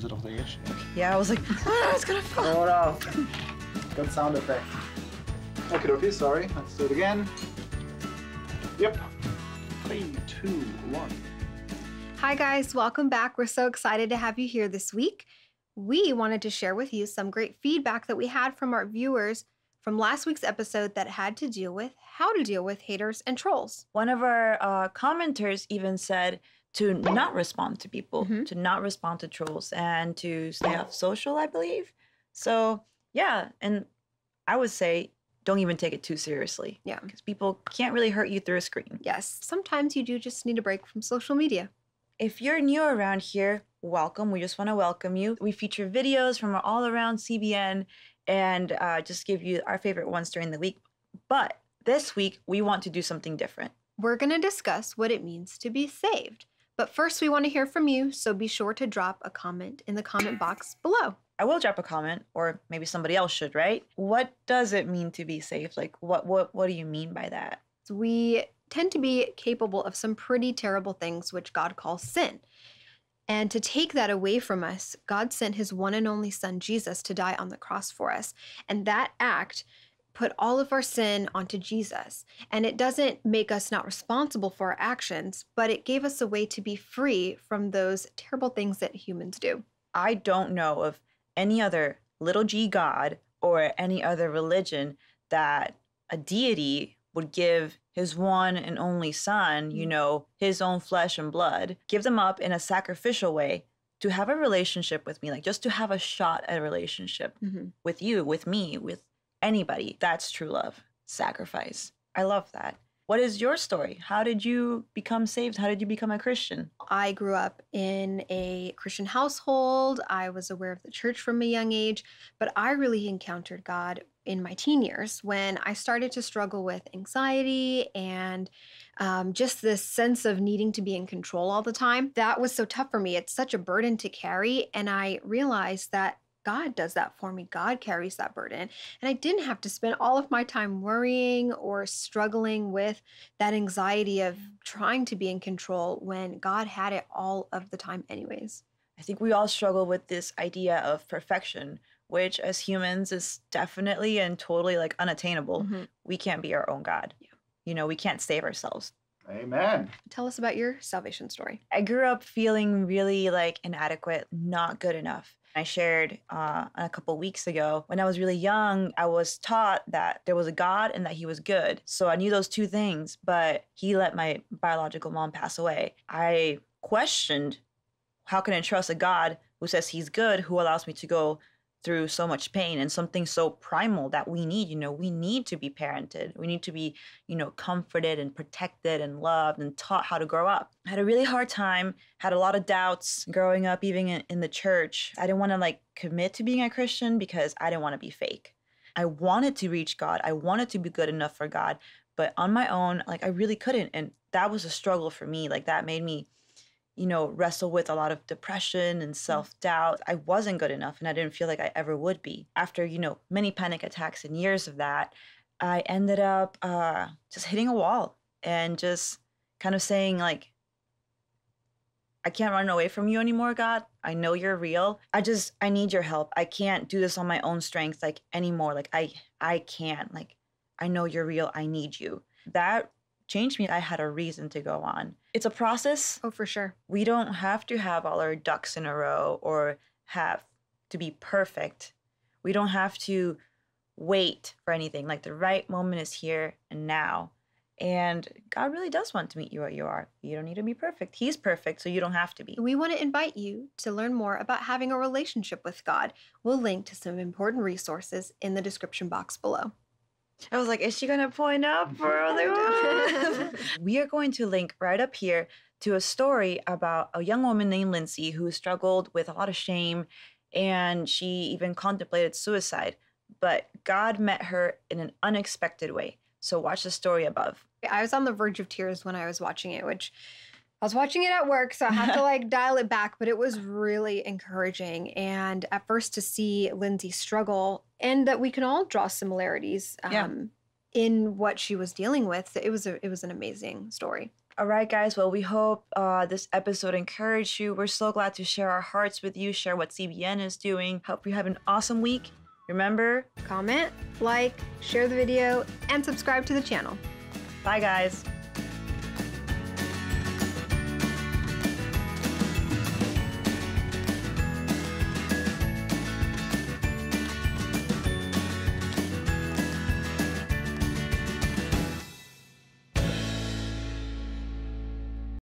Is it off the edge? Yeah, I was like, oh, it's gonna fall. Throw it off. Good sound effect. Okay, okay, sorry. Let's do it again. Yep. Three, two, one. Hi, guys. Welcome back. We're so excited to have you here this week. We wanted to share with you some great feedback that we had from our viewers from last week's episode that had to deal with how to deal with haters and trolls. One of our uh, commenters even said to not respond to people, Mhm. to not respond to trolls, and to stay off social, I believe. So, yeah. And I would say don't even take it too seriously. Yeah. Because people can't really hurt you through a screen. Yes, sometimes you do just need a break from social media. If you're new around here, welcome. We just want to welcome you. We feature videos from all around CBN and uh, just give you our favorite ones during the week. But this week, we want to do something different. We're going to discuss what it means to be saved. But first, we want to hear from you, so be sure to drop a comment in the comment box below. I will drop a comment, or maybe somebody else should, right? What does it mean to be safe? Like, what what what do you mean by that? we tend to be capable of some pretty terrible things which God calls sin. And to take that away from us, God sent his one and only son Jesus to die on the cross for us. And that act put all of our sin onto Jesus. And it doesn't make us not responsible for our actions, but it gave us a way to be free from those terrible things that humans do. I don't know of any other little g God or any other religion that a deity would give his one and only son, you Mm. know, his own flesh and blood, give them up in a sacrificial way to have a relationship with me, like just to have a shot at a relationship with you, with me, with anybody. That's true love, sacrifice. I love that. What is your story? How did you become saved? How did you become a Christian? I grew up in a Christian household. I was aware of the church from a young age, but I really encountered God in my teen years when I started to struggle with anxiety and um, just this sense of needing to be in control all the time. That was so tough for me. It's such a burden to carry. And I realized that God does that for me. God carries that burden. And I didn't have to spend all of my time worrying or struggling with that anxiety of trying to be in control when God had it all of the time, anyways. I think we all struggle with this idea of perfection, which as humans is definitely and totally like unattainable. Mhm. We can't be our own God. Yeah. You know, we can't save ourselves. Amen. Tell us about your salvation story. I grew up feeling really like inadequate, not good enough. I shared uh, a couple weeks ago when I was really young, I was taught that there was a God and that He was good. So I knew those two things, but He let my biological mom pass away. I questioned how can I trust a God who says He's good, who allows me to go through so much pain and something so primal that we need you know we need to be parented. We need to be you know comforted and protected and loved and taught how to grow up. I had a really hard time had a lot of doubts growing up even in, in the church. I didn't want to like commit to being a christian because i didn't want to be fake. I wanted to reach god. I wanted to be good enough for god but on my own like i really couldn't and that was a struggle for me. Like that made me you know, wrestle with a lot of depression and self doubt. I wasn't good enough and I didn't feel like I ever would be. After, you know, many panic attacks and years of that, I ended up uh, just hitting a wall and just kind of saying, like, I can't run away from you anymore, God. I know you're real. I just I need your help. I can't do this on my own strength like anymore. Like I I can't. Like I know you're real. I need you. That changed me. I had a reason to go on. It's a process Oh, for sure. we don't have to have all our ducks in a row or have to be perfect. We don't have to wait for anything. Like the right moment is here and now. And God really does want to meet you where you are. You don't need to be perfect. He's perfect, so you don't have to be. We want to invite you to learn more about having a relationship with God. We'll link to some important resources in the description box below. I was like, is she going to point up for the We are going to link right up here to a story about a young woman named Lindsay who struggled with a lot of shame and she even contemplated suicide. But God met her in an unexpected way. So watch the story above. I was on the verge of tears when I was watching it, which I was watching it at work, so I had to like dial it back, but it was really encouraging. And at first, to see Lindsay struggle and that we can all draw similarities um, Yeah. in what she was dealing with, it was a, it was an amazing story. All right, guys. Well, we hope uh, this episode encouraged you. We're so glad to share our hearts with you, share what CBN is doing. Hope you have an awesome week. Remember, comment, like, share the video, and subscribe to the channel. Bye, guys.